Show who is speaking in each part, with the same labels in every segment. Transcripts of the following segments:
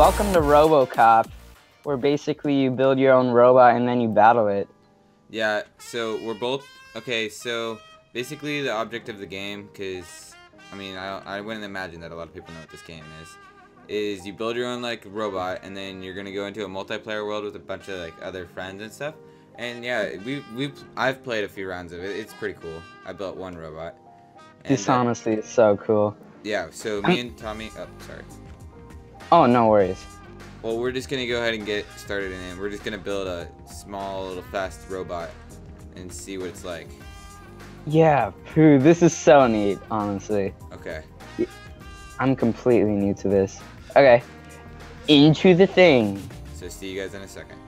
Speaker 1: welcome to Robocraft, where basically you build your own robot and then you battle it.
Speaker 2: Yeah, so we're both okay. So basically, the object of the game, because I mean, I I wouldn't imagine that a lot of people know what this game is. Is you build your own like robot, and then you're gonna go into a multiplayer world with a bunch of like other friends and stuff. And yeah, we we I've played a few rounds of it. It's pretty cool. I built one robot. And,
Speaker 1: This
Speaker 2: uh,
Speaker 1: honestly is so cool.
Speaker 2: yeah, so me and Tommy. Oh, sorry.
Speaker 1: Oh, no worries.
Speaker 2: Well, we're just gonna go ahead and get started in it. We're just gonna build a small, little, fast robot and see what it's like.
Speaker 1: Yeah, phew, this is so neat, honestly.
Speaker 2: Okay.
Speaker 1: I'm completely new to this. Okay, into the thing.
Speaker 2: So see you guys in a second.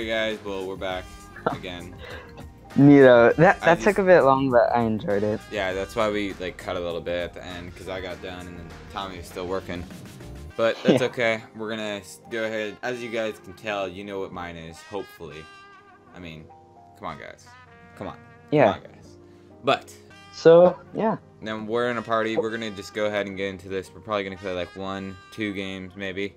Speaker 2: Okay, guys. Well, we're back again.
Speaker 1: Neato. That
Speaker 2: I
Speaker 1: that
Speaker 2: just-
Speaker 1: took a bit long, but I enjoyed it.
Speaker 2: Yeah, that's why we like cut a little bit at the end because I got done and then Tommy was still working. But that's
Speaker 1: Yeah.
Speaker 2: okay. We're gonna go ahead. As you guys can tell, you know what mine is. Hopefully. I mean, come on, guys. Come on.
Speaker 1: Yeah.
Speaker 2: Come on, guys. But
Speaker 1: So yeah.
Speaker 2: then we're in a party. We're gonna just go ahead and get into this. We're probably gonna play like one, two games maybe.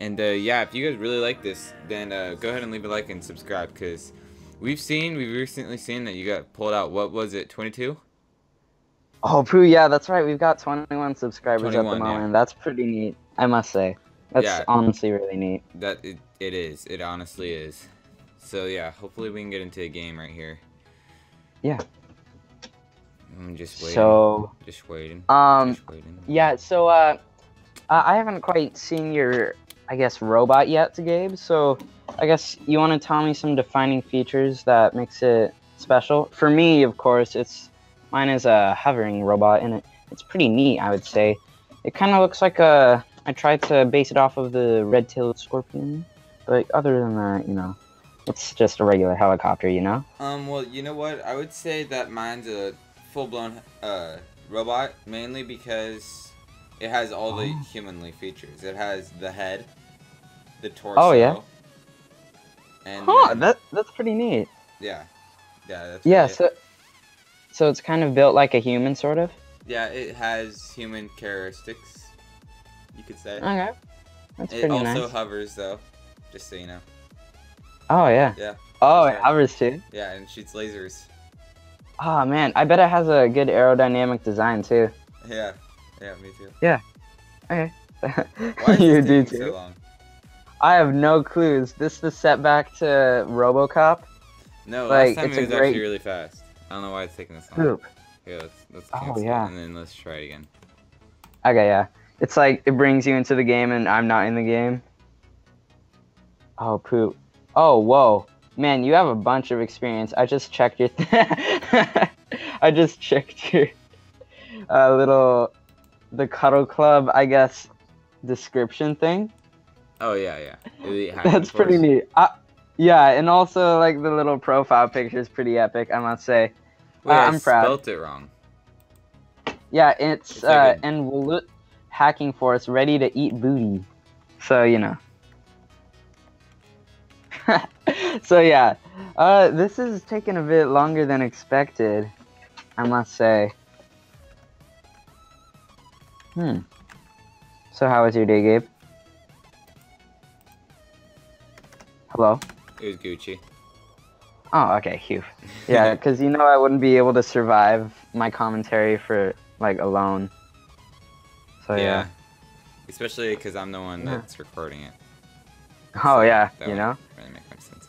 Speaker 2: And uh, yeah, if you guys really like this, then uh, go ahead and leave a like and subscribe because we've seen, we've recently seen that you got pulled out. What was it, 22?
Speaker 1: Oh, Pooh, yeah, that's right. We've got 21 subscribers at
Speaker 2: 21,
Speaker 1: the
Speaker 2: yeah.
Speaker 1: moment. That's pretty neat, I must say. That's
Speaker 2: Yeah.
Speaker 1: honestly really neat.
Speaker 2: That it, it is. It honestly is. So yeah, hopefully we can get into a game right here.
Speaker 1: Yeah.
Speaker 2: I'm just waiting.
Speaker 1: So,
Speaker 2: just waiting.
Speaker 1: um,
Speaker 2: just waiting.
Speaker 1: yeah, so, uh, I I haven't quite seen your, I guess, robot yet, to Gabe. So, I guess you want to tell me some defining features that makes it special. For me, of course, it's mine is a hovering robot, and it, it's pretty neat, I would say. It kind of looks like a. I tried to base it off of the red-tailed scorpion, but other than that, you know, it's just a regular helicopter, you know.
Speaker 2: Um. Well, you know what? I would say that mine's a full-blown uh robot, mainly because it has all the
Speaker 1: Oh.
Speaker 2: humanly features. It has the head, the torso.
Speaker 1: Oh, yeah?
Speaker 2: And
Speaker 1: Huh,
Speaker 2: then-
Speaker 1: that that's pretty neat.
Speaker 2: yeah, yeah, that's
Speaker 1: Yeah,
Speaker 2: really it.
Speaker 1: so so it's kind of built like a human, sort of.
Speaker 2: yeah, it has human characteristics. You could say.
Speaker 1: Okay, that's
Speaker 2: it
Speaker 1: pretty
Speaker 2: also
Speaker 1: nice.
Speaker 2: hovers though, just so you know.
Speaker 1: Oh yeah.
Speaker 2: Yeah,
Speaker 1: Oh, it
Speaker 2: Sorry.
Speaker 1: hovers too.
Speaker 2: yeah, and shoots lasers.
Speaker 1: Oh man, I bet it has a good aerodynamic design too.
Speaker 2: Yeah, yeah, me too. Yeah.
Speaker 1: Okay.
Speaker 2: Why
Speaker 1: you do too.
Speaker 2: so long?
Speaker 1: I have no clues. This is the setback to Robocraft.
Speaker 2: No,
Speaker 1: Like,
Speaker 2: last time
Speaker 1: it's
Speaker 2: it was
Speaker 1: great-
Speaker 2: actually really fast. I don't know why it's taking this long.
Speaker 1: Poop.
Speaker 2: Here, let's let's
Speaker 1: Oh, yeah.
Speaker 2: and then let's try it again.
Speaker 1: Okay, yeah. It's like it brings you into the game and I'm not in the game. Oh poop. Oh whoa. Man, you have a bunch of experience. I just checked your I just checked your uh, little the Cuddle Club, I guess, description thing.
Speaker 2: Oh yeah, yeah.
Speaker 1: That's pretty neat. Uh, yeah, and also like the little profile picture is pretty epic, I must say.
Speaker 2: Wait,
Speaker 1: Uh,
Speaker 2: I
Speaker 1: I'm proud.
Speaker 2: spelt it wrong.
Speaker 1: Yeah, it's,
Speaker 2: It's like
Speaker 1: uh,
Speaker 2: a-
Speaker 1: Walut hacking force ready to eat booty. So you know. so yeah, uh, this is taking a bit longer than expected, I must say. Hmm. So how was your day, Gabe? Hello.
Speaker 2: It was Gucci.
Speaker 1: Oh, okay, phew. Yeah, because you know I wouldn't be able to survive my commentary for like alone. So yeah.
Speaker 2: yeah. Especially because I'm the one
Speaker 1: Yeah.
Speaker 2: that's recording it.
Speaker 1: Oh
Speaker 2: So
Speaker 1: yeah, you know.
Speaker 2: Really make much sense.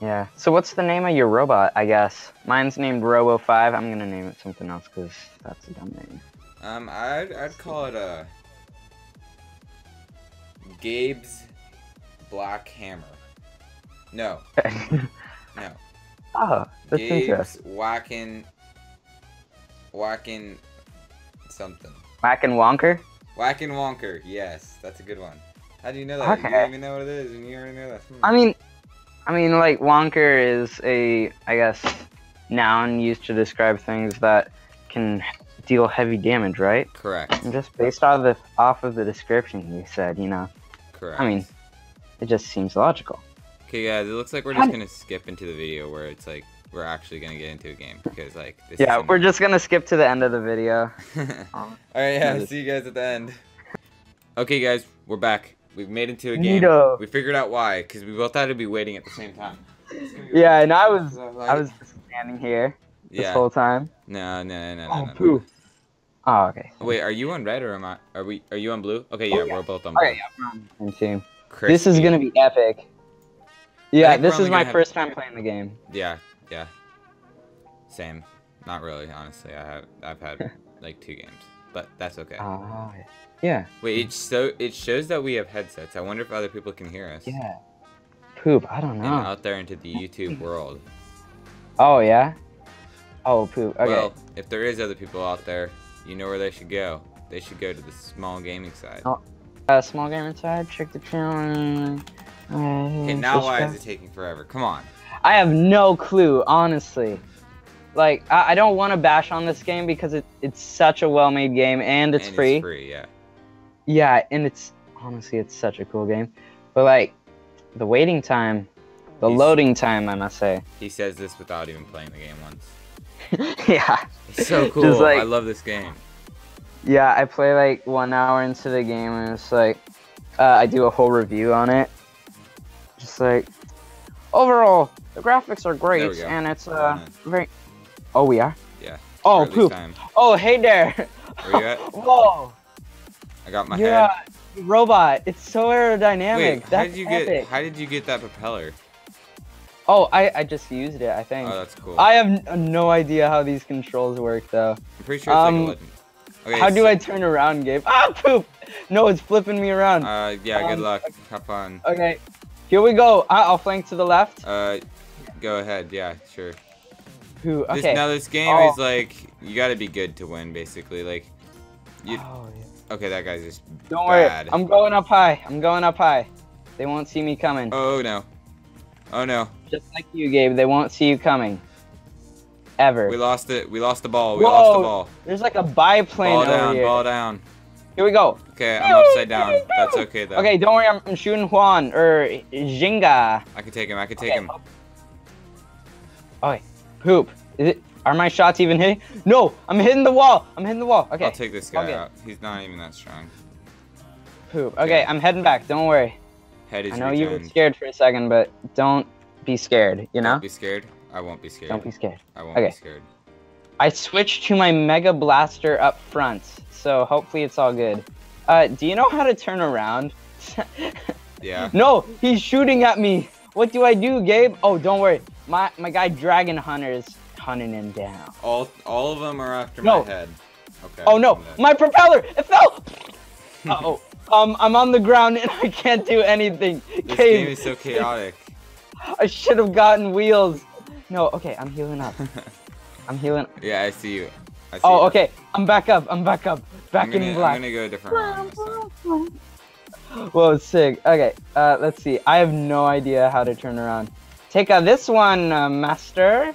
Speaker 1: Yeah. So what's the name of your robot? I guess mine's named Robo Five. I'm gonna name it something else because that's a dumb name.
Speaker 2: Um, I'd I'd call it a Gabe's Black Hammer. No, no.
Speaker 1: oh, that's
Speaker 2: Gabe's
Speaker 1: interesting.
Speaker 2: whacking, whacking something.
Speaker 1: Whacking Wonker.
Speaker 2: Whacking Wonker. Yes, that's a good one. How do you know that? You
Speaker 1: Okay.
Speaker 2: don't even know what it is, and you already know that. Hmm.
Speaker 1: I mean, I mean, like Wonker is a, I guess, noun used to describe things that can deal heavy damage, right?
Speaker 2: Correct.
Speaker 1: And just based off of the off of the description you said, you know,
Speaker 2: Correct.
Speaker 1: I mean, it just seems logical.
Speaker 2: Okay, guys, it looks like we're just gonna skip into the video where it's like we're actually gonna get into a game because like this.
Speaker 1: Yeah, we're just gonna skip to the end of the video.
Speaker 2: All right, yeah. See you guys at the end. Okay, guys, we're back. We've made it to a game.
Speaker 1: Neato.
Speaker 2: We figured out why, because we both had to be waiting at the same time.
Speaker 1: Yeah, and I was, I was standing here this
Speaker 2: Yeah.
Speaker 1: whole time.
Speaker 2: No, no, no, no,
Speaker 1: Oh,
Speaker 2: no, no.
Speaker 1: Oh, okay.
Speaker 2: Wait, are you on red or am I? Are we? Are you on blue? Okay, yeah,
Speaker 1: Oh, yeah.
Speaker 2: we're both on blue.
Speaker 1: Okay, yeah, on the same. This is gonna be epic. Yeah, this is my
Speaker 2: have-
Speaker 1: first time playing the game.
Speaker 2: Yeah, yeah. Same. Not really, honestly. I have. I've had like two games, but that's okay.
Speaker 1: Ah, yeah,
Speaker 2: Wait, it so it shows that we have headsets. I wonder if other people can hear us.
Speaker 1: yeah. Poop. I don't
Speaker 2: And
Speaker 1: know.
Speaker 2: out there into the YouTube world.
Speaker 1: Oh yeah. Oh poop. Okay.
Speaker 2: Well, if there is other people out there, you know where they should go. They should go to the small gaming side.
Speaker 1: Oh, uh, small gaming inside. Check the channel.
Speaker 2: Okay,
Speaker 1: Uh,
Speaker 2: now why is it taking forever? Come on.
Speaker 1: I have no clue, honestly. Like, I, I don't want to bash on this game because it, it's such a well-made game and it's
Speaker 2: and
Speaker 1: free.
Speaker 2: It's free, yeah.
Speaker 1: Yeah, and it's honestly it's such a cool game. But like, the waiting time, the
Speaker 2: He's-
Speaker 1: loading time, I must say.
Speaker 2: He says this without even playing the game once.
Speaker 1: yeah.
Speaker 2: It's so cool.
Speaker 1: Just like,
Speaker 2: I love this game.
Speaker 1: yeah, I play like one hour into the game and it's like, uh, I do a whole review on it. Just like, overall, the graphics are great and it's uh very. Oh, we are.
Speaker 2: Yeah.
Speaker 1: Oh,
Speaker 2: Or at least
Speaker 1: poop.
Speaker 2: Am.
Speaker 1: Oh, hey there.
Speaker 2: Where you at?
Speaker 1: Whoa.
Speaker 2: I got my
Speaker 1: yeah,
Speaker 2: head.
Speaker 1: robot. It's so aerodynamic.
Speaker 2: Wait, how did you
Speaker 1: epic.
Speaker 2: get? How did you get that propeller?
Speaker 1: Oh, I, I just used it, I think.
Speaker 2: Oh, that's cool.
Speaker 1: I have no idea how these controls work, though.
Speaker 2: I'm pretty sure it's
Speaker 1: um,
Speaker 2: like a legend. Okay,
Speaker 1: how do I turn around, Gabe? Ah, poop! No, it's flipping me around.
Speaker 2: Uh, yeah. Good
Speaker 1: um,
Speaker 2: luck. Have fun.
Speaker 1: okay, here we go. I- I'll flank to the left.
Speaker 2: Uh, go ahead. Yeah, sure.
Speaker 1: Who?
Speaker 2: This,
Speaker 1: Okay.
Speaker 2: now this game
Speaker 1: Oh.
Speaker 2: is like you got to be good to win, basically. Like, you.
Speaker 1: Oh, yeah.
Speaker 2: Okay, that guy's just.
Speaker 1: Don't worry. I'm going up high. I'm going up high. They won't see me coming.
Speaker 2: Oh no. Oh no.
Speaker 1: Just like you, Gabe. They won't see you coming. Ever.
Speaker 2: We lost it. We lost the ball. We lost the ball.
Speaker 1: There's like a biplane
Speaker 2: Ball
Speaker 1: over
Speaker 2: down.
Speaker 1: here.
Speaker 2: Ball down.
Speaker 1: Here we go.
Speaker 2: Okay, I'm upside down. That's okay though.
Speaker 1: Okay, don't worry. I'm, shooting Juan or Jinga.
Speaker 2: I can take him. I can take
Speaker 1: Okay.
Speaker 2: him.
Speaker 1: Poop. Is it? Are my shots even hitting? No, I'm hitting the wall. I'm hitting the wall. Okay.
Speaker 2: I'll take this guy
Speaker 1: Okay.
Speaker 2: out. He's not even that strong.
Speaker 1: Poop. Okay, I'm heading back. Don't worry.
Speaker 2: Head is
Speaker 1: I know you were scared for a second, but don't be scared. You know?
Speaker 2: Don't be scared. I won't be scared.
Speaker 1: Don't be scared.
Speaker 2: I won't
Speaker 1: Okay.
Speaker 2: be scared.
Speaker 1: I switched to my Mega Blaster up front, so hopefully it's all good. Uh, do you know how to turn around?
Speaker 2: Yeah.
Speaker 1: no, he's shooting at me. What do I do, Gabe? Oh, don't worry. My my guy Dragon Hunter is hunting him down.
Speaker 2: All all of them are after
Speaker 1: No.
Speaker 2: my head. Okay.
Speaker 1: Oh no, my propeller! It fell! Uh oh. Um, I'm on the ground and I can't do anything.
Speaker 2: This
Speaker 1: Gabe,
Speaker 2: game is so chaotic.
Speaker 1: I should have gotten wheels. No, okay, I'm healing up. I'm healing.
Speaker 2: yeah, I see you. I see
Speaker 1: Oh,
Speaker 2: you.
Speaker 1: okay, I'm back up. I'm back up. Back
Speaker 2: gonna,
Speaker 1: in black.
Speaker 2: I'm gonna go a different this.
Speaker 1: Whoa, sick. Okay, uh, let's see. I have no idea how to turn around. Take uh, this one, uh, master.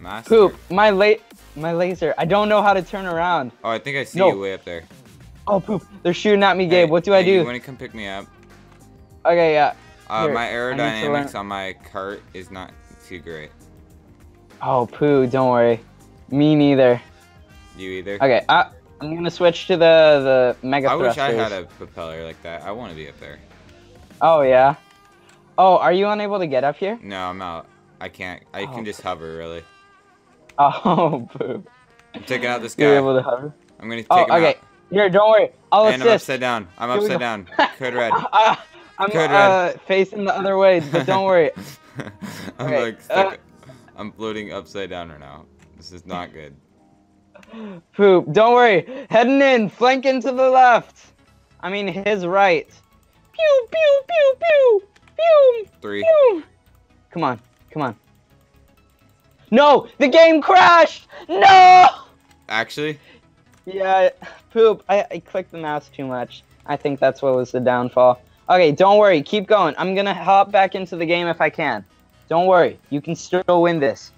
Speaker 2: Master.
Speaker 1: Poop. My late, my laser. I don't know how to turn around.
Speaker 2: Oh, I think I see
Speaker 1: No.
Speaker 2: you way up there.
Speaker 1: Oh, poop. They're shooting at me, Gabe.
Speaker 2: Hey,
Speaker 1: what do I
Speaker 2: hey, You
Speaker 1: do?
Speaker 2: wanna come pick me up?
Speaker 1: Okay, yeah.
Speaker 2: Uh,
Speaker 1: Here,
Speaker 2: my
Speaker 1: I to
Speaker 2: aerodynamics on my cart is not too great.
Speaker 1: Oh, poo. Don't worry. Me neither.
Speaker 2: You either?
Speaker 1: Okay, uh, I'm gonna switch to the the mega
Speaker 2: I wish I had a propeller like that. I want to be up there.
Speaker 1: Oh yeah. Oh, are you unable to get up here?
Speaker 2: No, I'm out. I can't. I
Speaker 1: Oh.
Speaker 2: can just hover, really.
Speaker 1: Oh, poo.
Speaker 2: I'm taking out this guy.
Speaker 1: You're able to hover.
Speaker 2: I'm gonna take
Speaker 1: Oh,
Speaker 2: him
Speaker 1: okay.
Speaker 2: out.
Speaker 1: Here, don't worry. I'll
Speaker 2: and I'm
Speaker 1: assist.
Speaker 2: upside down. I'm
Speaker 1: Here
Speaker 2: upside down. Code red.
Speaker 1: I'm uh, facing the other way, but don't worry.
Speaker 2: I'm
Speaker 1: Okay,
Speaker 2: like stuck.
Speaker 1: uh,
Speaker 2: I'm floating upside down right now. This is not good.
Speaker 1: Poop. Don't worry. Heading in. Flanking to the left. I mean, his right. Pew, pew, pew, pew. Pew,
Speaker 2: Three.
Speaker 1: pew. Come on. Come on. No! The game crashed! No!
Speaker 2: Actually,
Speaker 1: Yeah, poop. I, I clicked the mouse too much. I think that's what was the downfall. Okay, don't worry. Keep going. I'm gonna hop back into the game if I can. Don't worry. You can still win this.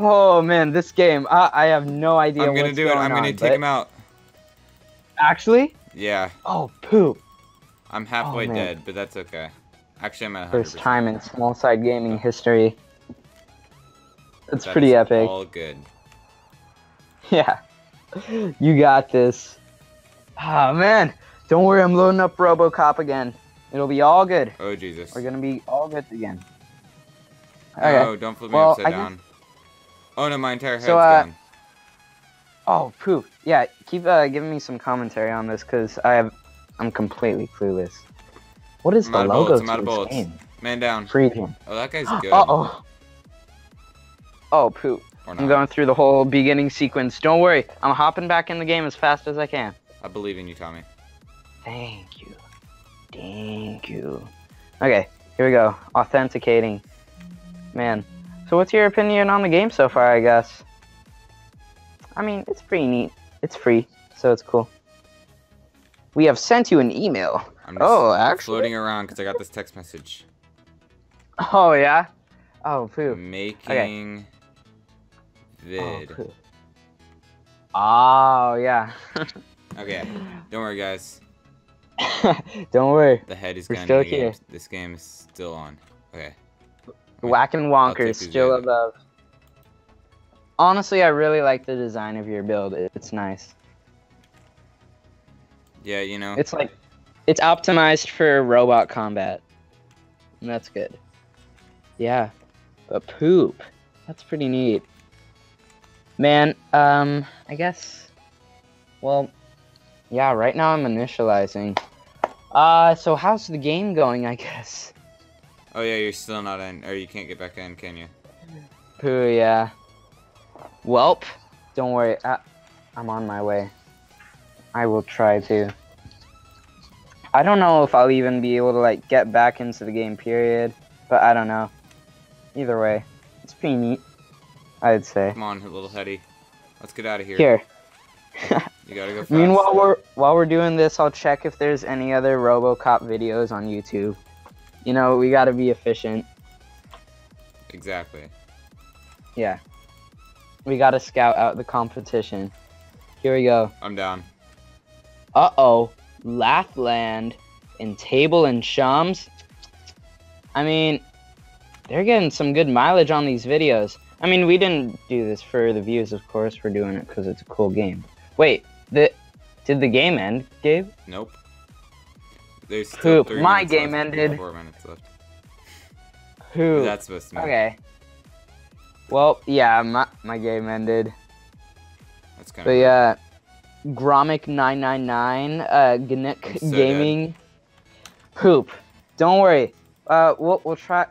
Speaker 1: Oh man, this game. I, I have no idea
Speaker 2: I'm gonna do it. I'm gonna
Speaker 1: on,
Speaker 2: take
Speaker 1: but-
Speaker 2: him out.
Speaker 1: Actually?
Speaker 2: Yeah,
Speaker 1: Oh, poop.
Speaker 2: I'm halfway
Speaker 1: Oh,
Speaker 2: dead, but that's okay. Actually, I'm at 100%.
Speaker 1: First time in small side gaming history. That's,
Speaker 2: That's
Speaker 1: pretty epic.
Speaker 2: All good.
Speaker 1: Yeah. You got this. Ah, man. Don't worry, I'm loading up Robocraft again. It'll be all good.
Speaker 2: Oh Jesus.
Speaker 1: We're gonna be all good again. Okay.
Speaker 2: No, don't flip me
Speaker 1: Well,
Speaker 2: upside
Speaker 1: I guess-
Speaker 2: down. Oh no, my entire head's
Speaker 1: So, uh,
Speaker 2: gone.
Speaker 1: Oh, poop. Yeah, keep uh, giving me some commentary on this because I have, I'm completely clueless. What is
Speaker 2: I'm
Speaker 1: the logo
Speaker 2: bullets,
Speaker 1: to
Speaker 2: of
Speaker 1: this
Speaker 2: bullets.
Speaker 1: game?
Speaker 2: Man down.
Speaker 1: Freedom.
Speaker 2: Oh, that guy's good.
Speaker 1: Uh oh. Oh, poop. I'm going through the whole beginning sequence. Don't worry, I'm hopping back in the game as fast as I can.
Speaker 2: I believe in you, Tommy.
Speaker 1: Thank you. Thank you. Okay, here we go. Authenticating. Man. So what's your opinion on the game so far, I guess? I mean, it's pretty neat. It's free, so it's cool. We have sent you an email.
Speaker 2: I'm just
Speaker 1: Oh, actually?
Speaker 2: floating around because I got this text message.
Speaker 1: Oh, yeah? Oh, poo.
Speaker 2: Making
Speaker 1: Oh,
Speaker 2: vid.
Speaker 1: poo. Oh, yeah.
Speaker 2: Okay, don't worry, guys.
Speaker 1: Don't worry.
Speaker 2: The head is
Speaker 1: We're
Speaker 2: gone.
Speaker 1: still
Speaker 2: The game-
Speaker 1: here.
Speaker 2: This game is still on. Okay.
Speaker 1: Whack and Wonkers, still above. Honestly, I really like the design of your build. It's nice.
Speaker 2: Yeah, you know.
Speaker 1: It's like, it's optimized for robot combat. And that's good. Yeah. But poop. That's pretty neat. Man, um, I guess, well, yeah, right now I'm initializing. Uh, so how's the game going, I guess?
Speaker 2: Oh yeah, you're still not in, or you can't get back in, can you?
Speaker 1: Pooh, yeah. Welp, don't worry. I, I'm on my way. I will try to. I don't know if I'll even be able to like get back into the game. Period. But I don't know. Either way, it's pretty neat. I'd say.
Speaker 2: Come on, little heady. Let's get out of here.
Speaker 1: Here.
Speaker 2: You gotta go fast.
Speaker 1: Meanwhile, we're while we're doing this, I'll check if there's any other Robocraft videos on YouTube. You know, we gotta be efficient.
Speaker 2: Exactly.
Speaker 1: Yeah. We gotta scout out the competition. Here we go.
Speaker 2: I'm down.
Speaker 1: Uh oh, Lathland and Table and Shums. I mean, they're getting some good mileage on these videos. I mean, we didn't do this for the views, of course. We're doing it because it's a cool game. Wait, the did the game end, Gabe?
Speaker 2: Nope. There's still
Speaker 1: Poop.
Speaker 2: three
Speaker 1: My
Speaker 2: minutes
Speaker 1: game
Speaker 2: left.
Speaker 1: ended.
Speaker 2: Four minutes left.
Speaker 1: Who?
Speaker 2: That's supposed to mean.
Speaker 1: Okay. Well, yeah, my my game ended.
Speaker 2: That's kind
Speaker 1: But
Speaker 2: of.
Speaker 1: yeah, Gromic999, uh, Gnick
Speaker 2: so dead.
Speaker 1: Gaming, poop. Don't worry. Uh, we'll we'll try.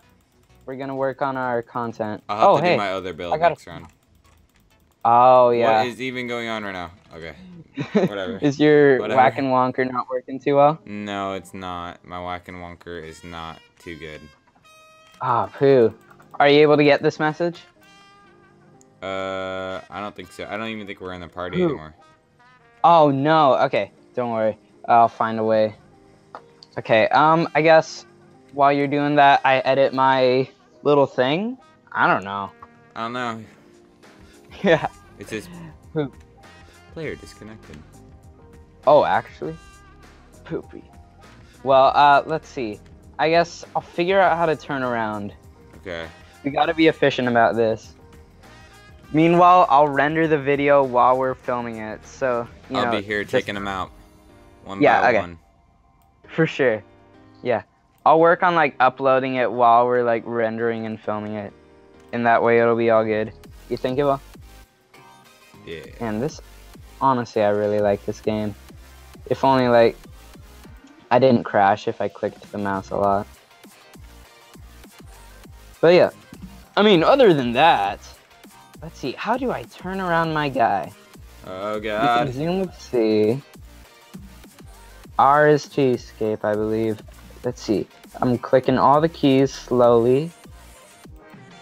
Speaker 1: We're gonna work on our content.
Speaker 2: I'll have
Speaker 1: oh
Speaker 2: to
Speaker 1: hey.
Speaker 2: do my other build
Speaker 1: I gotta-
Speaker 2: next round.
Speaker 1: oh yeah.
Speaker 2: What is even going on right now? Okay. whatever.
Speaker 1: is your
Speaker 2: Whatever.
Speaker 1: whack and wonker not working too well?
Speaker 2: No, it's not. My whack and wonker is not too good.
Speaker 1: Ah, poo. Are you able to get this message?
Speaker 2: Uh, I don't think so. I don't even think we're in the party
Speaker 1: Who?
Speaker 2: anymore.
Speaker 1: Oh no. Okay, don't worry. I'll find a way. Okay. Um, I guess while you're doing that, I edit my little thing. I don't know.
Speaker 2: I don't know.
Speaker 1: Yeah.
Speaker 2: It's
Speaker 1: Who?
Speaker 2: Player disconnected.
Speaker 1: Oh, actually, poopy. Well, uh, let's see. I guess I'll figure out how to turn around.
Speaker 2: Okay.
Speaker 1: We gotta be efficient about this. Meanwhile, I'll render the video while we're filming it, so you
Speaker 2: I'll
Speaker 1: know,
Speaker 2: be here
Speaker 1: just-
Speaker 2: taking them out. One
Speaker 1: Yeah,
Speaker 2: by
Speaker 1: okay.
Speaker 2: one.
Speaker 1: for sure. Yeah, I'll work on like uploading it while we're like rendering and filming it, and that way it'll be all good. You think it will?
Speaker 2: Yeah.
Speaker 1: And this, honestly, I really like this game. If only like I didn't crash if I clicked the mouse a lot. But yeah, I mean, other than that, let's see. How do I turn around my guy?
Speaker 2: Oh
Speaker 1: You can
Speaker 2: god.
Speaker 1: zoom with C. R is to escape, I believe. Let's see. I'm clicking all the keys slowly.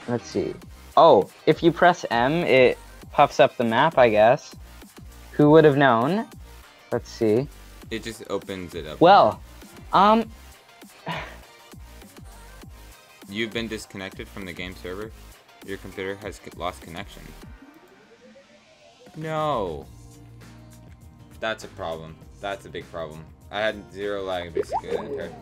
Speaker 1: Let's see. Oh, if you press M, it puffs up the map, I guess. Who would have known? Let's see.
Speaker 2: It just opens it up.
Speaker 1: Well, um,
Speaker 2: You've been disconnected from the game server. Your computer has lost connection. No. That's a problem. That's a big problem. I had zero lag basically the entire.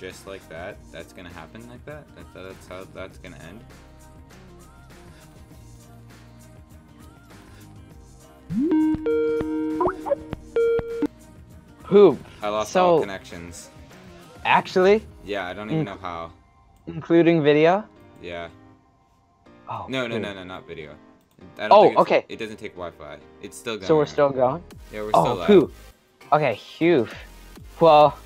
Speaker 2: Just like that. That's gonna happen like that. That- That's how that's gonna end.
Speaker 1: poop.
Speaker 2: I lost all
Speaker 1: So-
Speaker 2: connections.
Speaker 1: Actually,
Speaker 2: Yeah, I don't even know how.
Speaker 1: including video.
Speaker 2: Yeah.
Speaker 1: Oh,
Speaker 2: No, no, no, no, not video.
Speaker 1: Oh, okay.
Speaker 2: It doesn't take Wi-Fi. It's still going.
Speaker 1: So we're still going.
Speaker 2: Yeah, we're still
Speaker 1: Oh, poo. Okay, phew. Well,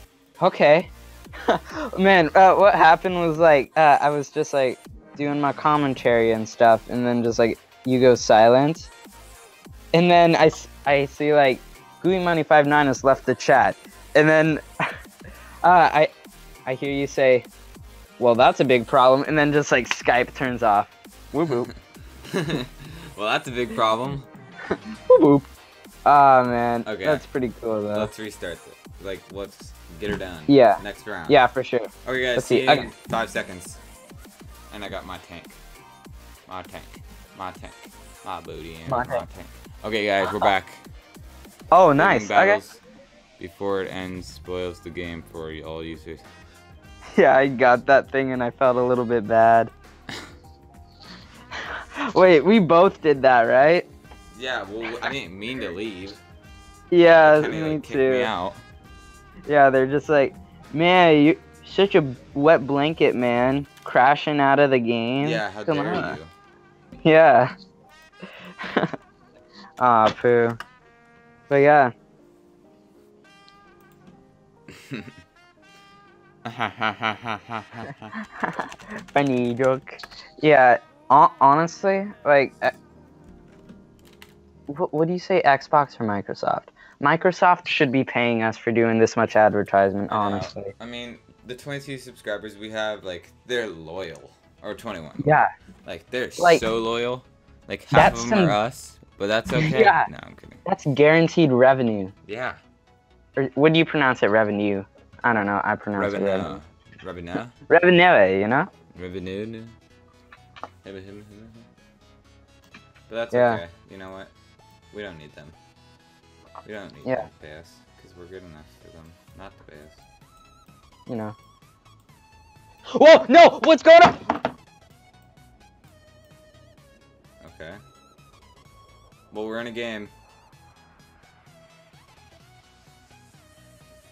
Speaker 1: okay. Man, uh, what happened was like, uh, I was just like doing my commentary and stuff, and then just like you go silent, and then I, I see like Gooey Money 59 has left the chat, and then uh, I I hear you say, well that's a big problem, and then just like Skype turns off. Whoop whoop.
Speaker 2: well, that's a big problem.
Speaker 1: whoop whoop. Ah man,
Speaker 2: Okay.
Speaker 1: that's pretty cool though.
Speaker 2: Let's restart it. Like, let's get her done.
Speaker 1: Yeah.
Speaker 2: Next round.
Speaker 1: Yeah, for sure.
Speaker 2: Okay, guys.
Speaker 1: Let's
Speaker 2: see
Speaker 1: see,
Speaker 2: you in
Speaker 1: okay.
Speaker 2: five seconds. And I got my tank. My tank. My tank. My booty and
Speaker 1: My
Speaker 2: my,
Speaker 1: tank.
Speaker 2: tank. Okay, guys, we're back.
Speaker 1: Oh, nice. Okay.
Speaker 2: Before it ends, spoils the game for all users.
Speaker 1: Yeah, I got that thing and I felt a little bit bad. Wait, we both did that, right?
Speaker 2: Yeah, well, I didn't mean to leave.
Speaker 1: Yeah, me
Speaker 2: like,
Speaker 1: too.
Speaker 2: me out.
Speaker 1: Yeah, they're just like, man, you such a wet blanket, man, crashing out of the game.
Speaker 2: Yeah, how
Speaker 1: Come
Speaker 2: dare
Speaker 1: on.
Speaker 2: you?
Speaker 1: Yeah. Aw, poo. But yeah, funny joke. Yeah, honestly, like, uh, what, what do you say, Xbox or Microsoft? Microsoft should be paying us for doing this much advertisement, honestly.
Speaker 2: I mean, the 22 subscribers we have, like, they're loyal. Or 21.
Speaker 1: Yeah,
Speaker 2: Like, they're
Speaker 1: Like,
Speaker 2: so loyal. Like, half of them
Speaker 1: some-
Speaker 2: are us. But that's okay.
Speaker 1: Yeah.
Speaker 2: No, I'm kidding.
Speaker 1: That's guaranteed revenue.
Speaker 2: Yeah.
Speaker 1: Or what do you pronounce it? Revenue. I don't know. I pronounce it
Speaker 2: Revenue.
Speaker 1: revenue.
Speaker 2: Revenue.
Speaker 1: Revenue, you know?
Speaker 2: Revenue. But that's
Speaker 1: Yeah.
Speaker 2: okay. You know what? We don't need them. We don't need
Speaker 1: Yeah.
Speaker 2: pay us because we're good enough for them not to pay us.
Speaker 1: You know. Whoa! No! What's going on?
Speaker 2: Okay. Well, we're in a game.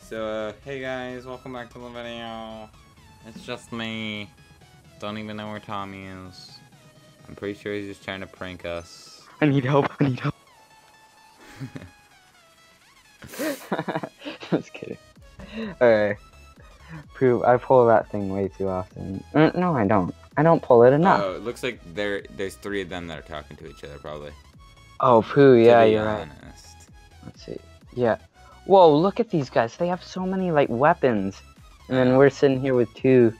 Speaker 2: So, uh, hey guys, welcome back to the video. It's just me. Don't even know where Tommy is. I'm pretty sure he's just trying to prank us.
Speaker 1: I need help. I need help. Just kidding. Alright. Prove I pull that thing way too often. Uh, no, I don't. I don't pull it enough.
Speaker 2: Oh, it looks like there there's three of them that are talking to each other, probably.
Speaker 1: oh, poo. Yeah, you're right.
Speaker 2: honest.
Speaker 1: Let's see. Yeah. Whoa, look at these guys. They have so many like weapons. And then we're sitting here with two.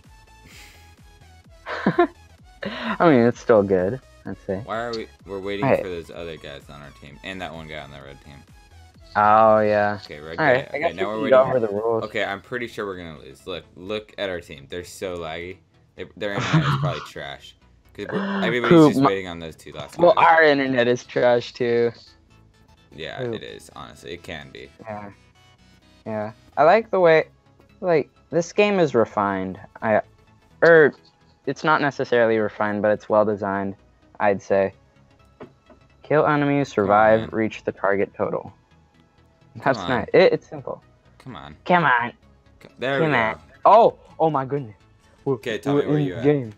Speaker 1: I mean, it's still good. I'd say.
Speaker 2: Why are we? We're waiting
Speaker 1: Alright.
Speaker 2: for those other guys on our team, and that one guy on the red team.
Speaker 1: Oh yeah.
Speaker 2: Okay, red
Speaker 1: All right.
Speaker 2: Okay, now
Speaker 1: we
Speaker 2: we're
Speaker 1: can
Speaker 2: waiting.
Speaker 1: go over the rules.
Speaker 2: Okay, I'm pretty sure we're gonna lose. Look, look at our team. They're so laggy. They, their internet is probably trash. Cause everybody's
Speaker 1: Poop,
Speaker 2: just waiting on those two last.
Speaker 1: Well,
Speaker 2: guys.
Speaker 1: our internet is trash too.
Speaker 2: yeah,
Speaker 1: poop.
Speaker 2: it is. Honestly, it can be.
Speaker 1: Yeah. Yeah. I like the way like this game is refined. I or it's not necessarily refined, but it's well designed, I'd say. Kill enemies, survive,
Speaker 2: man.
Speaker 1: reach the target total. That's
Speaker 2: on.
Speaker 1: nice. It, it's simple.
Speaker 2: Come on.
Speaker 1: Come on.
Speaker 2: There we
Speaker 1: Come
Speaker 2: go.
Speaker 1: on. Oh, oh my goodness. We're,
Speaker 2: Okay, tell me where you at.
Speaker 1: game.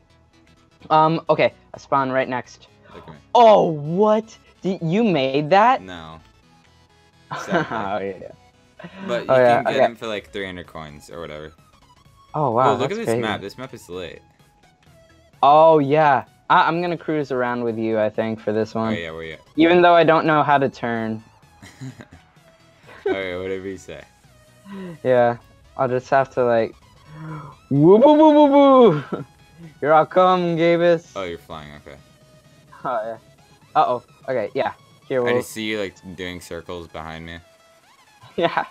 Speaker 1: Um, okay, I spawn right next. Oh, what? D- you made that?
Speaker 2: No,
Speaker 1: oh yeah.
Speaker 2: but you
Speaker 1: Oh, yeah,
Speaker 2: can get
Speaker 1: okay.
Speaker 2: them for like 300 coins or whatever.
Speaker 1: Oh wow.
Speaker 2: oh, look at this
Speaker 1: crazy.
Speaker 2: map. This map is lit.
Speaker 1: Oh yeah, I- I'm gonna cruise around with you. I think for this
Speaker 2: Oh
Speaker 1: one,
Speaker 2: yeah, where you?
Speaker 1: even though I don't know how to turn.
Speaker 2: Alright, whatever you say.
Speaker 1: Yeah, I'll just have to like, woo boo boo boo boo. Here I come, Gavis.
Speaker 2: Oh, you're flying. Okay.
Speaker 1: Oh yeah. Uh oh. Okay. Yeah. Here
Speaker 2: I
Speaker 1: we'll.
Speaker 2: just see you like doing circles behind me.
Speaker 1: Yeah.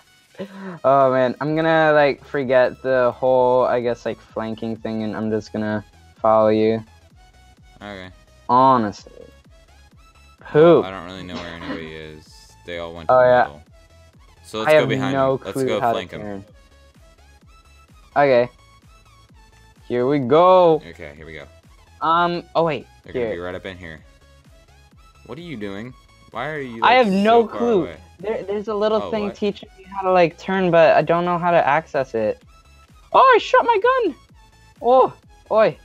Speaker 1: Oh man, I'm gonna like forget the whole, I guess like flanking thing, and I'm just gonna follow you.
Speaker 2: Okay.
Speaker 1: Honestly. Poop.
Speaker 2: I don't really know where anybody is. They all went
Speaker 1: Oh,
Speaker 2: the
Speaker 1: yeah.
Speaker 2: middle. So let's
Speaker 1: I
Speaker 2: go
Speaker 1: have
Speaker 2: behind
Speaker 1: no
Speaker 2: them. Let's go flank
Speaker 1: turn. Okay. Here we go.
Speaker 2: Okay, here we go.
Speaker 1: Um. Oh wait.
Speaker 2: They're gonna be right up in here. What are you doing? Why are you?
Speaker 1: I have no
Speaker 2: so
Speaker 1: clue. There, there's a little
Speaker 2: Oh,
Speaker 1: thing
Speaker 2: what?
Speaker 1: teaching me how to like turn, but I don't know how to access it. Oh, I shot my gun. Oh, oi.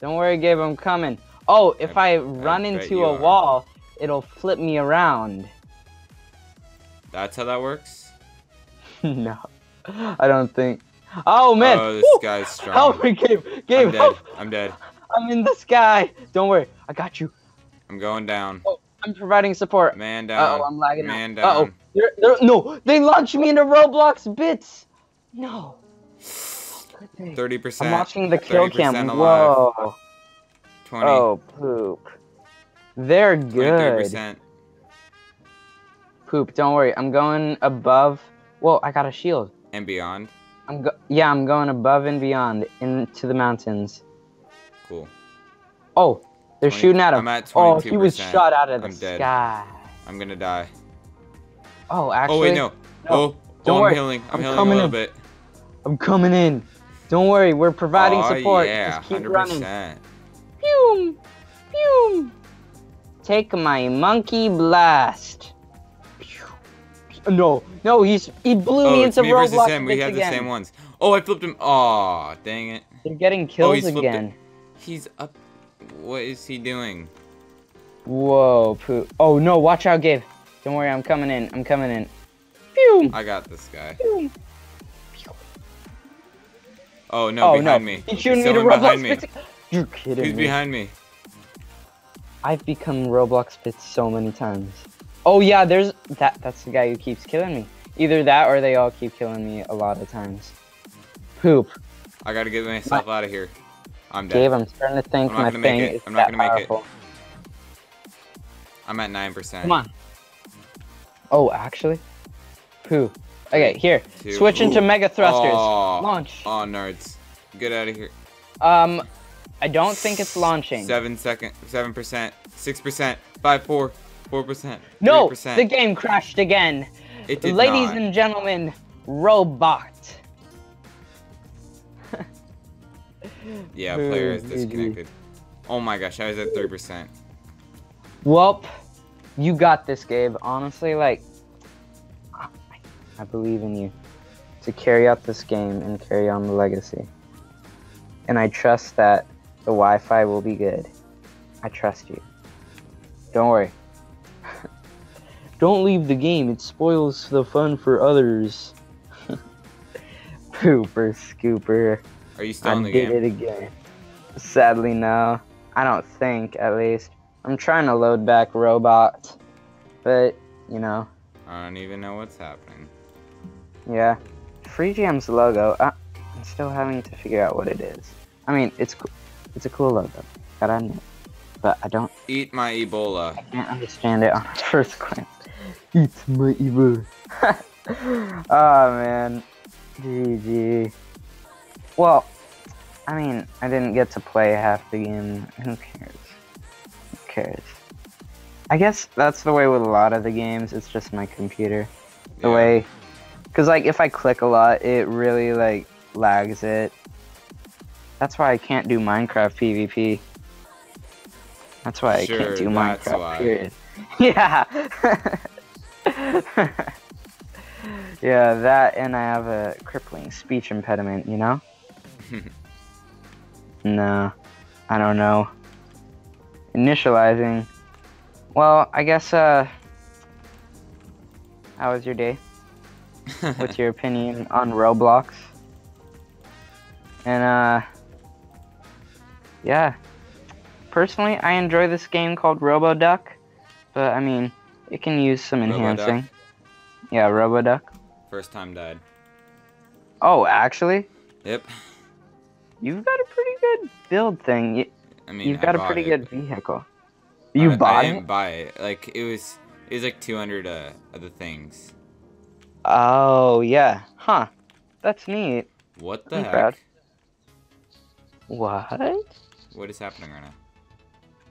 Speaker 1: Don't worry, Gabe. I'm coming. Oh, if I, run
Speaker 2: bet
Speaker 1: into a
Speaker 2: are.
Speaker 1: wall, it'll flip me around.
Speaker 2: That's how that works.
Speaker 1: no, I don't think. Oh man.
Speaker 2: Oh, this
Speaker 1: Woo!
Speaker 2: guy's strong.
Speaker 1: Help me, Gabe. Gabe,
Speaker 2: I'm dead.
Speaker 1: help.
Speaker 2: I'm dead.
Speaker 1: I'm in the sky. Don't worry. I got you.
Speaker 2: I'm going down.
Speaker 1: Oh, I'm providing support.
Speaker 2: Man
Speaker 1: Uh
Speaker 2: down.
Speaker 1: oh, I'm lagging
Speaker 2: Man
Speaker 1: out. Uh oh. They're, they're, no, they launched me into Roblox bits. No. They?
Speaker 2: Thirty
Speaker 1: I'm
Speaker 2: percent.
Speaker 1: watching the kill cam.
Speaker 2: alive.
Speaker 1: Whoa.
Speaker 2: Twenty.
Speaker 1: Oh, poop. They're good.
Speaker 2: percent.
Speaker 1: Poop. Don't worry. I'm going above. Whoa, I got a shield.
Speaker 2: And beyond.
Speaker 1: I'm go- yeah, I'm going above and beyond into the mountains.
Speaker 2: Cool.
Speaker 1: Oh, they're
Speaker 2: 20
Speaker 1: shooting at him.
Speaker 2: I'm at
Speaker 1: oh, he was shot out of the
Speaker 2: I'm dead.
Speaker 1: sky.
Speaker 2: I'm gonna die.
Speaker 1: Oh, actually.
Speaker 2: oh wait, no. Oh,
Speaker 1: Don't
Speaker 2: oh,
Speaker 1: worry.
Speaker 2: I'm healing. I'm,
Speaker 1: I'm
Speaker 2: healing a
Speaker 1: coming
Speaker 2: little
Speaker 1: in.
Speaker 2: bit.
Speaker 1: I'm coming in. Don't worry, we're providing
Speaker 2: oh,
Speaker 1: support.
Speaker 2: yeah,
Speaker 1: Just keep
Speaker 2: hundred
Speaker 1: running.
Speaker 2: percent.
Speaker 1: Pew! Pew! Take my monkey blast. No, no, he's he blew
Speaker 2: Oh,
Speaker 1: me into
Speaker 2: me
Speaker 1: Roblox
Speaker 2: him. We had
Speaker 1: again.
Speaker 2: the same ones. Oh, I flipped him. Aw, dang it.
Speaker 1: They're getting oh, kills
Speaker 2: he's flipped it. He's up. What is he doing?
Speaker 1: Whoa, poo. Oh no, watch out, Gabe. Don't worry, I'm coming in. I'm coming in. Pew!
Speaker 2: I got this guy.
Speaker 1: Pew!
Speaker 2: Oh no,
Speaker 1: oh
Speaker 2: behind
Speaker 1: no,
Speaker 2: me.
Speaker 1: he's shooting me to Roblox
Speaker 2: behind me.
Speaker 1: You're kidding
Speaker 2: Who's
Speaker 1: me.
Speaker 2: behind me?
Speaker 1: I've become Roblox bits so many times. Oh yeah, there's that. That's the guy who keeps killing me. Either that or they all keep killing me a lot of times. Poop.
Speaker 2: I gotta get myself out of here. I'm dead.
Speaker 1: Gabe, I'm starting to think
Speaker 2: I'm not
Speaker 1: my
Speaker 2: gonna make
Speaker 1: thing
Speaker 2: it.
Speaker 1: is
Speaker 2: I'm not
Speaker 1: that
Speaker 2: gonna make it.
Speaker 1: powerful.
Speaker 2: I'm at nine percent.
Speaker 1: Come on. Oh, actually? Who? Okay, here.
Speaker 2: Two.
Speaker 1: Switch into Mega Thrusters.
Speaker 2: Oh.
Speaker 1: Launch.
Speaker 2: Oh, nerds. Get out of here.
Speaker 1: Um, I don't think it's launching.
Speaker 2: Seven second, seven percent, six percent, five, four, four percent.
Speaker 1: no,
Speaker 2: percent.
Speaker 1: the game crashed again.
Speaker 2: It did
Speaker 1: Ladies
Speaker 2: not.
Speaker 1: and gentlemen, Robot.
Speaker 2: yeah, player is disconnected. Oh my gosh, I was at three percent.
Speaker 1: Welp, you got this, Gabe. Honestly, like, I- I believe in you to carry out this game and carry on the legacy. And I trust that the Wi-Fi will be good. I trust you. Don't worry. Don't leave the game. It spoils the fun for others. Pooper scooper.
Speaker 2: Are you still
Speaker 1: I
Speaker 2: in the
Speaker 1: did
Speaker 2: game?
Speaker 1: it again. Sadly, no. I don't think, at least. I'm trying to load back Robot, but you know,
Speaker 2: I don't even know what's happening.
Speaker 1: yeah. Freejam's logo. Uh, I'm still having to figure out what it is. I mean, it's cool. It's a cool logo. Gotta admit, but I don't.
Speaker 2: Eat my Ebola.
Speaker 1: I can't understand it on first glance. It's my evil. oh man, GG. Well, I mean, I didn't get to play half the game. Who cares? Who cares? I guess that's the way with a lot of the games. It's just my computer. The
Speaker 2: Yeah.
Speaker 1: way, cause like if I click a lot, it really like lags it. That's why I can't do Minecraft PvP. That's why I can't do Minecraft.
Speaker 2: why.
Speaker 1: Period. Yeah. yeah, that and I have a crippling speech impediment. You know? no, I don't know. Initializing. Well, I guess. Uh, how was your day? What's your opinion on Roblox? And uh yeah. Personally, I enjoy this game called RoboDuck, but I mean, it can use some
Speaker 2: Roboduck.
Speaker 1: enhancing. Yeah, RoboDuck.
Speaker 2: First time died.
Speaker 1: Oh, actually,
Speaker 2: Yep.
Speaker 1: you've got a pretty good build thing. You,
Speaker 2: I mean,
Speaker 1: you've got a pretty
Speaker 2: it.
Speaker 1: good vehicle. You
Speaker 2: I,
Speaker 1: bought
Speaker 2: I didn't buy it. Like it was, it was like 200 uh, of the things.
Speaker 1: Oh, yeah. Huh. That's neat.
Speaker 2: What the
Speaker 1: I'm
Speaker 2: heck?
Speaker 1: proud. What?
Speaker 2: What is happening right now?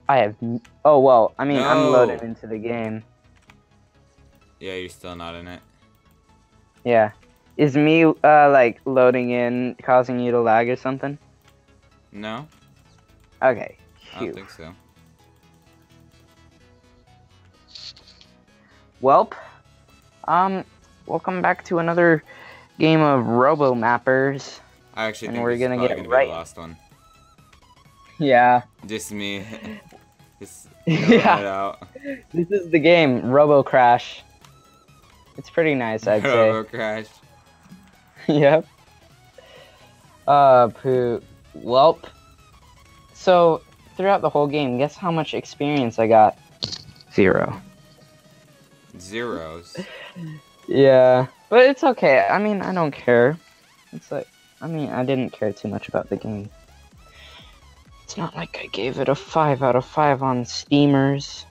Speaker 1: I have. Oh well. I mean, I'm loaded into the game.
Speaker 2: Yeah, you're still not in it.
Speaker 1: Yeah. Is me uh like loading in causing you to lag or something?
Speaker 2: No,
Speaker 1: Okay.
Speaker 2: I don't think so.
Speaker 1: Welp. Um, welcome back to another game of Robo Mappers.
Speaker 2: I actually
Speaker 1: And
Speaker 2: think
Speaker 1: we're gonna get
Speaker 2: gonna
Speaker 1: right-
Speaker 2: the last one.
Speaker 1: Yeah.
Speaker 2: Just me. Just
Speaker 1: yeah.
Speaker 2: out.
Speaker 1: This is the game, Robo Crash. It's pretty nice, I'd say.
Speaker 2: Robo crash.
Speaker 1: yep. Uh, poo. Welp. So, throughout the whole game, guess how much experience I got? Zero.
Speaker 2: Zeros.
Speaker 1: Yeah, but it's okay. I mean, I don't care. It's like, I mean, I didn't care too much about the game. It's not like I gave it a 5 out of 5 on Steamers.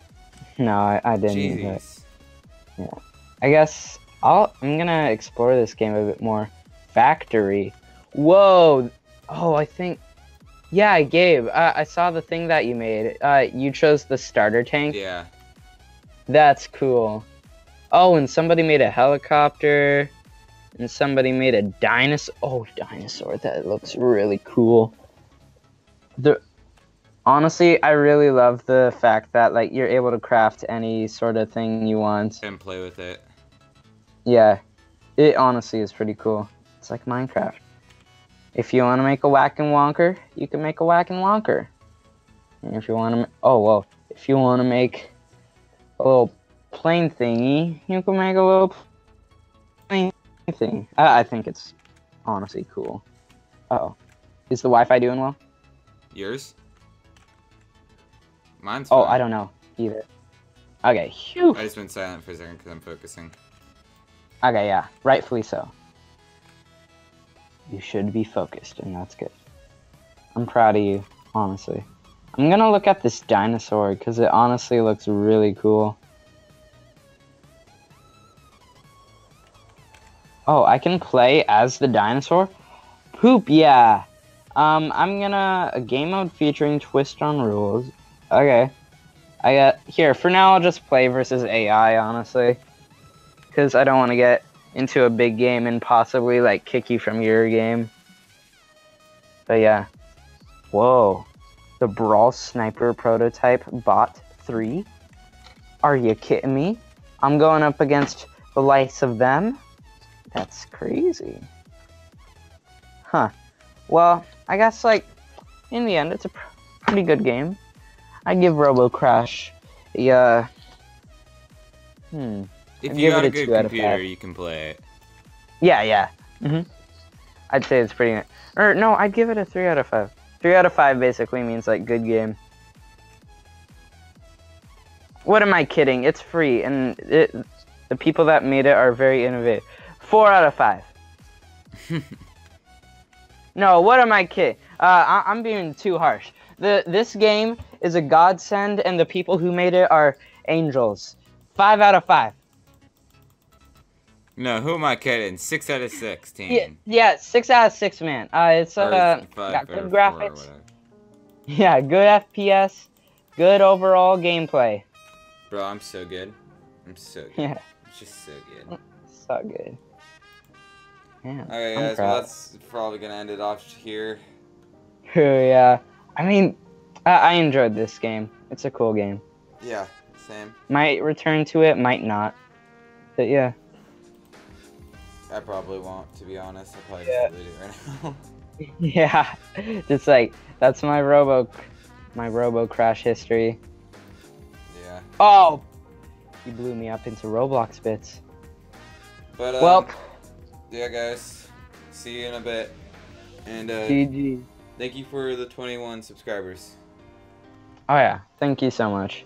Speaker 1: No, I, I didn't. but
Speaker 2: Jeez.
Speaker 1: I guess I'll, I'm gonna explore this game a bit more. Factory. Whoa! Oh, I think. Yeah, Gabe, uh, I saw the thing that you made. Uh, you chose the starter tank.
Speaker 2: Yeah.
Speaker 1: That's cool. Oh, and somebody made a helicopter, and somebody made a dinosaur. Oh, dinosaur! That looks really cool. The honestly, I really love the fact that like you're able to craft any sort of thing you want.
Speaker 2: And play with it.
Speaker 1: Yeah, it honestly is pretty cool. It's like Minecraft. If you want to make a whack and wonker, you can make a whack and wonker. And if you want to, oh well, if you want to make a little plane thingy, you can make a little plane thing. I, I think it's honestly cool. Uh oh, is the Wi-Fi doing well?
Speaker 2: Yours? Mine's
Speaker 1: Oh,
Speaker 2: fine.
Speaker 1: I don't know either. Okay, phew.
Speaker 2: I just went silent for a second because I'm focusing.
Speaker 1: Okay, yeah, rightfully so. You should be focused, and that's good. I'm proud of you, honestly. I'm gonna look at this dinosaur because it honestly looks really cool. Oh, I can play as the dinosaur? Poop, yeah. Um, I'm gonna a game mode featuring twist on rules. Okay. I got here for now. I'll just play versus AI, honestly, because I don't want to get into a big game and possibly like kick you from your game. But yeah. Whoa. The Brawl Sniper prototype bot 3? Are you kidding me? I'm going up against the likes of them? That's crazy. Huh. Well, I guess, like, in the end, it's a pr- pretty good game. I give Robocraft a, uh, hmm.
Speaker 2: If you got a
Speaker 1: a
Speaker 2: good computer, you can play it.
Speaker 1: Yeah, yeah. hmm I'd say it's pretty. Or no, I'd give it a three out of five. Three out of five basically means like good game. What am I kidding? It's free, and it, the people that made it are very innovative. Four out of five. no, what am I kidding? Uh, I, I'm being too harsh. The this game is a godsend, and the people who made it are angels. Five out of five.
Speaker 2: No, who am I kidding? Six out of sixteen.
Speaker 1: Yeah, yeah, six out of six, man. Uh, it's uh, got good
Speaker 2: of four or
Speaker 1: graphics. Yeah, good FPS, good overall gameplay.
Speaker 2: Bro, I'm so good. I'm so good.
Speaker 1: Yeah,
Speaker 2: just so good.
Speaker 1: so good. Yeah. I'm
Speaker 2: guys, well, that's probably gonna end it off here.
Speaker 1: yeah. I mean, I, I enjoyed this game. It's a cool game.
Speaker 2: Yeah, same.
Speaker 1: Might return to it, might not. But yeah.
Speaker 2: I probably won't, to be honest. I'll probably
Speaker 1: Yeah.
Speaker 2: just delete it right now.
Speaker 1: Yeah. Just like that's my Robo, my Robocraft history.
Speaker 2: yeah.
Speaker 1: Oh, you blew me up into Roblox bits.
Speaker 2: But, uh,
Speaker 1: Well,
Speaker 2: yeah, guys. See you in a bit. And, uh,
Speaker 1: GG.
Speaker 2: thank you for the 21 subscribers.
Speaker 1: Oh yeah, thank you so much.